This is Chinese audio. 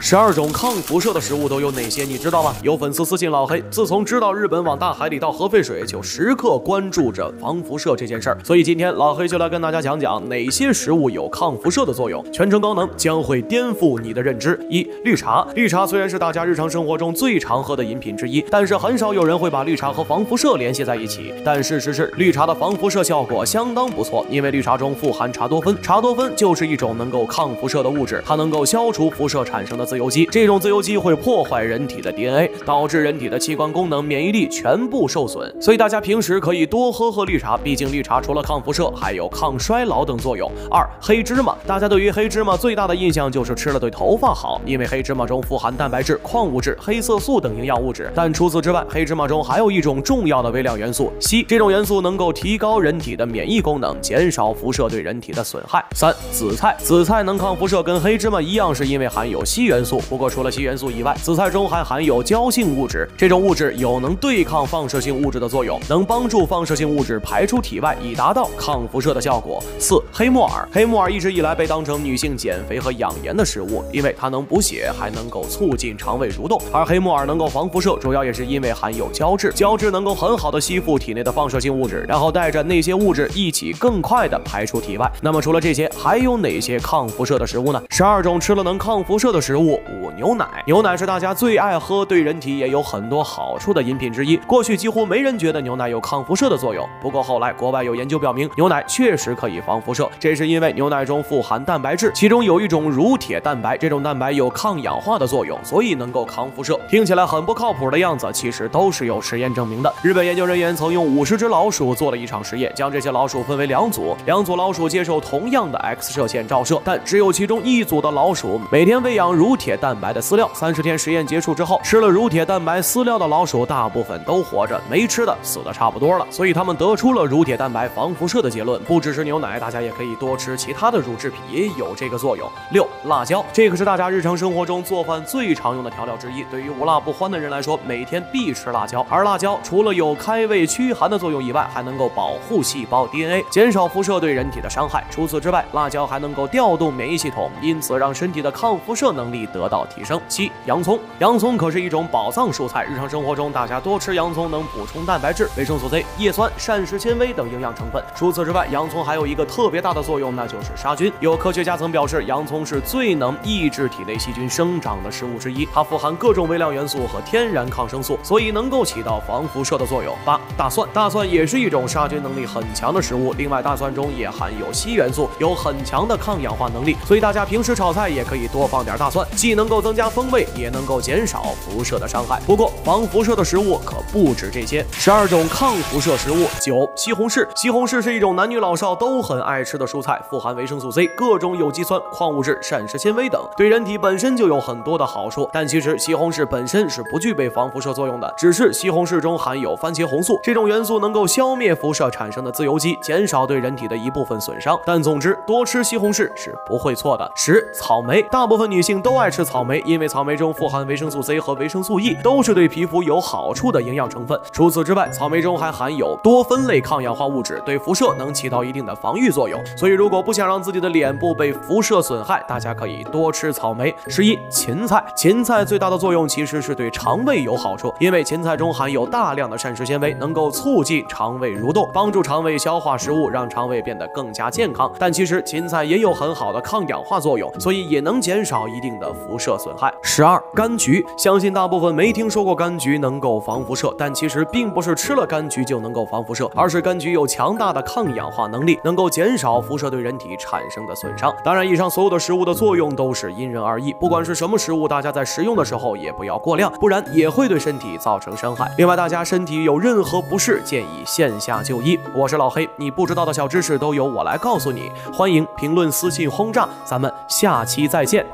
十二种抗辐射的食物都有哪些？你知道吗？有粉丝私信老黑，自从知道日本往大海里倒核废水，就时刻关注着防辐射这件事儿。所以今天老黑就来跟大家讲讲哪些食物有抗辐射的作用，全程高能，将会颠覆你的认知。一、绿茶。绿茶虽然是大家日常生活中最常喝的饮品之一，但是很少有人会把绿茶和防辐射联系在一起。但事实是，绿茶的防辐射效果相当不错，因为绿茶中富含茶多酚，茶多酚就是一种能够抗辐射的物质，它能够消除辐射产生的。自由基，这种自由基会破坏人体的 DNA，导致人体的器官功能、免疫力全部受损。所以大家平时可以多喝喝绿茶，毕竟绿茶除了抗辐射，还有抗衰老等作用。二、黑芝麻，大家对于黑芝麻最大的印象就是吃了对头发好，因为黑芝麻中富含蛋白质、矿物质、黑色素等营养物质。但除此之外，黑芝麻中还有一种重要的微量元素硒，这种元素能够提高人体的免疫功能，减少辐射对人体的损害。三、紫菜，紫菜能抗辐射，跟黑芝麻一样，是因为含有硒元。元素。不过，除了硒元素以外，紫菜中还含有胶性物质，这种物质有能对抗放射性物质的作用，能帮助放射性物质排出体外，以达到抗辐射的效果。四、黑木耳，黑木耳一直以来被当成女性减肥和养颜的食物，因为它能补血，还能够促进肠胃蠕动。而黑木耳能够防辐射，主要也是因为含有胶质，胶质能够很好的吸附体内的放射性物质，然后带着那些物质一起更快的排出体外。那么，除了这些，还有哪些抗辐射的食物呢？十二种吃了能抗辐射的食物。五牛奶，牛奶是大家最爱喝，对人体也有很多好处的饮品之一。过去几乎没人觉得牛奶有抗辐射的作用，不过后来国外有研究表明，牛奶确实可以防辐射。这是因为牛奶中富含蛋白质，其中有一种乳铁蛋白，这种蛋白有抗氧化的作用，所以能够抗辐射。听起来很不靠谱的样子，其实都是有实验证明的。日本研究人员曾用五十只老鼠做了一场实验，将这些老鼠分为两组，两组老鼠接受同样的。X 射线照射，但只有其中一组的。老鼠每天喂养乳铁蛋白的饲料。三十天实验结束之后，吃了乳铁蛋白饲料的老鼠大部分都活着，没吃的死的差不多了。所以他们得出了乳铁蛋白防辐射的结论。不只是牛奶，大家也可以多吃其他的乳制品，也有这个作用。六、辣椒，这个是大家日常生活中做饭最常用的调料之一。对于无辣不欢的人来说，每天必吃辣椒。而辣椒除了有开胃驱寒的作用以外，还能够保护细胞 DNA，减少辐射对人体的伤害。除此之外，辣椒还能够调动免疫系统，因此让身体的抗辐射能力得到提升。七、洋葱，洋葱可是一种宝藏蔬菜，日常生活中大家多吃洋葱能补充蛋白质、维生素 C、叶酸、膳食纤维等营养成分。除此之外，洋葱还有一个特别大的作用，那就是杀菌。有科学家曾表示，洋葱是最能抑制体内细菌生长的食物之一，它富含各种微量元素和天然抗生素，所以能够起到防辐射的作用。八、大蒜，大蒜也是一种杀菌能力很强的食物，另外大蒜中也含有硒元素，有很强的抗氧化能力，所以大家平时炒菜也可以多放点大蒜，既能够增加风味。也能够减少辐射的伤害。不过，防辐射的食物可不止这些。十二种抗辐射食物：九、西红柿。西红柿是一种男女老少都很爱吃的蔬菜，富含维生素 C、各种有机酸、矿物质、膳食纤维等，对人体本身就有很多的好处。但其实西红柿本身是不具备防辐射作用的，只是西红柿中含有番茄红素，这种元素能够消灭辐射产生的自由基，减少对人体的一部分损伤。但总之，多吃西红柿是不会错的。十、草莓。大部分女性都爱吃草莓，因为草莓中富含维生素 C 和维生素 E，都是对皮肤有好处的营养成分。除此之外，草莓中还含有多酚类抗氧化物质，对辐射能起到一定的防御作用。所以，如果不想让自己的脸部被辐射损害，大家可以多吃草莓。十一，芹菜，芹菜最大的作用其实是对肠胃有好处，因为芹菜中含有大量的膳食纤维，能够促进肠胃蠕动，帮助肠胃消化食物，让肠胃变得更加健康。但其实芹菜也有很好的抗氧化作用，所以也能减少一定的辐射损害。十二。柑橘，相信大部分没听说过柑橘能够防辐射，但其实并不是吃了柑橘就能够防辐射，而是柑橘有强大的抗氧化能力，能够减少辐射对人体产生的损伤。当然，以上所有的食物的作用都是因人而异，不管是什么食物，大家在食用的时候也不要过量，不然也会对身体造成伤害。另外，大家身体有任何不适，建议线下就医。我是老黑，你不知道的小知识都由我来告诉你，欢迎评论、私信轰炸，咱们下期再见。